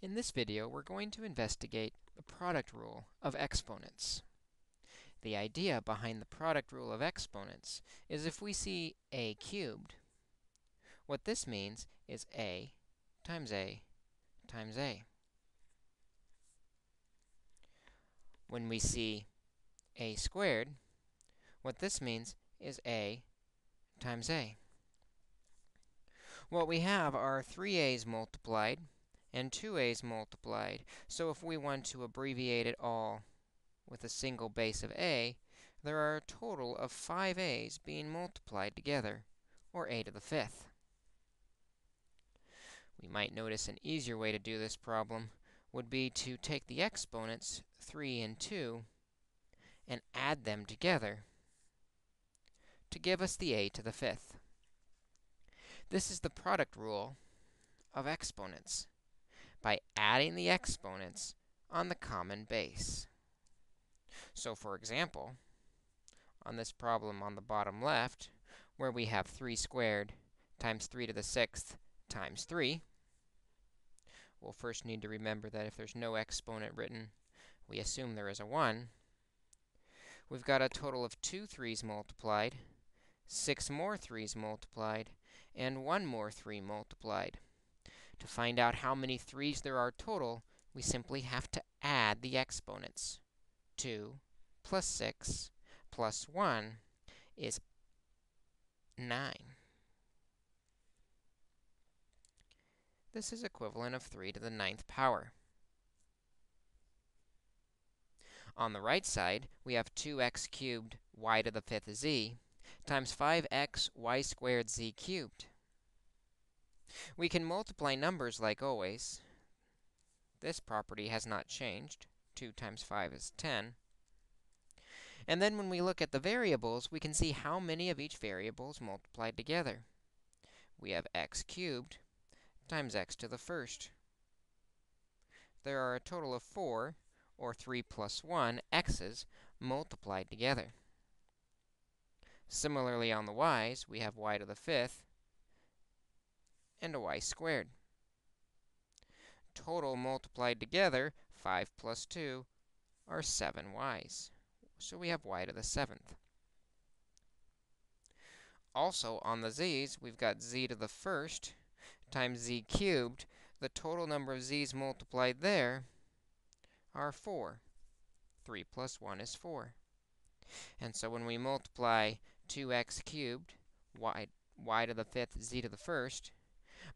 In this video, we're going to investigate the product rule of exponents. The idea behind the product rule of exponents is if we see a cubed, what this means is a times a times a. When we see a squared, what this means is a times a. What we have are three a's multiplied and two a's multiplied. So if we want to abbreviate it all with a single base of a, there are a total of five a's being multiplied together, or a to the fifth. We might notice an easier way to do this problem would be to take the exponents 3 and 2 and add them together to give us the a to the fifth. This is the product rule of exponents by adding the exponents on the common base. So for example, on this problem on the bottom left, where we have 3 squared times 3 to the sixth times 3, we'll first need to remember that if there's no exponent written, we assume there is a 1. We've got a total of two 3's multiplied, 6 more 3's multiplied, and 1 more 3 multiplied. To find out how many 3's there are total, we simply have to add the exponents. 2 plus 6 plus 1 is 9. This is equivalent of 3 to the ninth power. On the right side, we have 2x cubed y to the fifth z times 5x y squared z cubed. We can multiply numbers like always. This property has not changed. 2 times 5 is 10. And then when we look at the variables, we can see how many of each variable is multiplied together. We have x cubed times x to the first. There are a total of 4, or 3 plus 1, x's multiplied together. Similarly, on the y's, we have y to the fifth and a y squared. Total multiplied together, 5 plus 2, are 7 y's. So we have y to the seventh. Also, on the z's, we've got z to the first times z cubed. The total number of z's multiplied there are 4. 3 plus 1 is 4. And so when we multiply 2x cubed, y, y to the fifth, z to the first,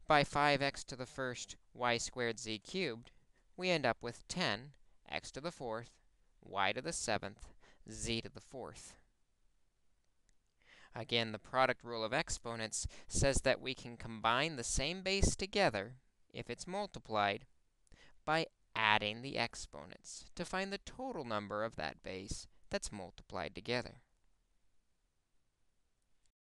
by 5x to the first y squared z cubed, we end up with 10 x to the fourth, y to the seventh, z to the fourth. Again, the product rule of exponents says that we can combine the same base together, if it's multiplied, by adding the exponents to find the total number of that base that's multiplied together.